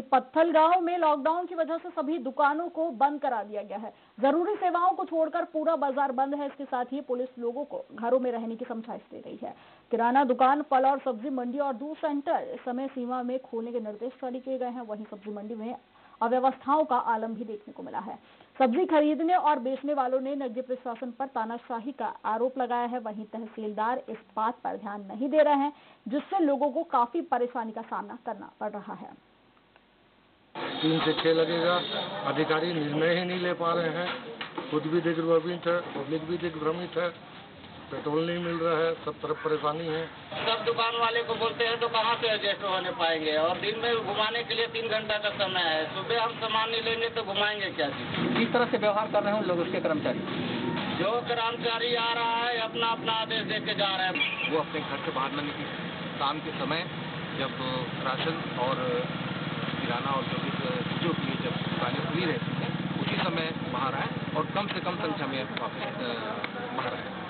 पत्थल गाँव में लॉकडाउन की वजह से सभी दुकानों को बंद करा दिया गया है। ज़रूरी सेवाओं को छोड़कर पूरा बाज़ार बंद है। इसके साथ ही पुलिस लोगों को घरों में रहने की समझाइश दे रही है। किराना दुकान, फल और सब्ज़ी मंडी और दूध सेंटर समय सीमा में खोलने के निर्देश जारी किए गए हैं। वहीं सब्ज़ी मंडी में अव्यवस्थाओं का आलम भी देखने को मिला है। सब्ज़ी खरीदने और बेचने वालों ने नगरीय प्रशासन पर तानाशाही का आरोप लगाया है। वहीं तहसीलदार इस बात पर ध्यान नहीं दे रहे हैं, जिससे लोगों को काफ़ी परेशानी का सामना करना पड़ रहा है। तीन से छः लगेगा। अधिकारी निर्णय ही नहीं ले पा रहे हैं। खुद भी दिग्भ्रमित है पब्लिक भी दिग्भ्रमित है। पेट्रोल नहीं मिल रहा है सब तरफ़ परेशानी है। सब दुकान वाले को बोलते हैं तो कहाँ से एडजस्ट होने पाएँगे? और दिन में घुमाने के लिए तीन घंटा का समय है। सुबह हम सामान नहीं लेंगे तो घुमाएँगे क्या चीज़ किस तरह से व्यवहार कर रहे हैं लोग उसके कर्मचारी? जो कर्मचारी आ रहा है अपना अपना आदेश दे के जा रहे हैं। वो अपने घर से बाहर न निकले। शाम के समय जब राशन और किराना औद्योगिक चीज़ों की जब दुकानें खुली रहती हैं उसी समय बाहर आए और कम से कम संख्या में वापस अ,